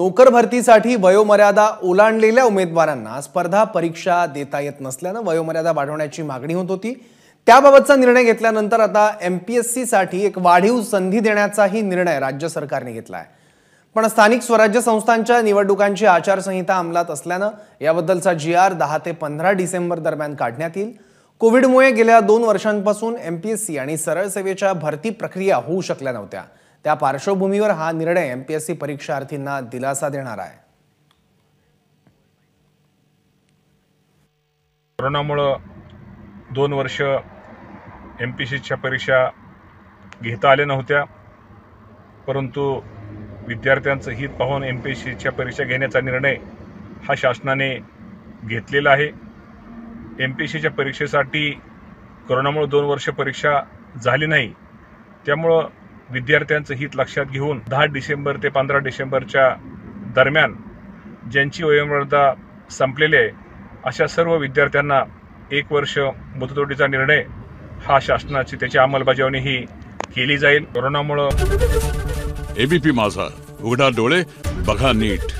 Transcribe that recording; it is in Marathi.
नोकर भरतीसाठी वयोमर्यादा ओलांडलेल्या उमेदवारांना स्पर्धा परीक्षा देता येत नसल्यानं वयोमर्यादा वाढवण्याची मागणी होत होती. त्याबाबतचा निर्णय घेतल्यानंतर आता एमपीएससी साठी एक वाढीव संधी देण्याचाही निर्णय राज्य सरकारने घेतला आहे पण स्थानिक स्वराज्य संस्थांच्या निवडणुकांची आचारसंहिता अंमलात असल्यानं याबद्दलचा जी आर दहा ते पंधरा डिसेंबर दरम्यान काढण्यात येईल. कोविडमुळे गेल्या दोन वर्षांपासून एमपीएससी आणि सरळ सेवेच्या भरती प्रक्रिया होऊ शकल्या नव्हत्या. त्या पार्श्वभूमीवर हा निर्णय एम पी एस सी परीक्षार्थींना दिलासा देणार आहे. कोरोनामुळं दोन वर्ष एम पी सीच्या परीक्षा घेता आल्या नव्हत्या परंतु विद्यार्थ्यांचं हित पाहून एम पी सीच्या परीक्षा घेण्याचा निर्णय हा शासनाने घेतलेला आहे. एम पी सीच्या परीक्षेसाठी कोरोनामुळे दोन वर्ष परीक्षा झाली नाही. त्यामुळं विद्यार्थ्यांचं हित लक्षात घेऊन दहा डिसेंबर ते पंधरा डिसेंबरच्या दरम्यान ज्यांची वयोमर्यादा संपलेली आहे अशा सर्व विद्यार्थ्यांना एक वर्ष मुदतोडीचा निर्णय हा शासनाची त्याची अंमलबजावणी ही केली जाईल. कोरोनामुळं एबीपी माझा उघडा डोळे बघा नीट.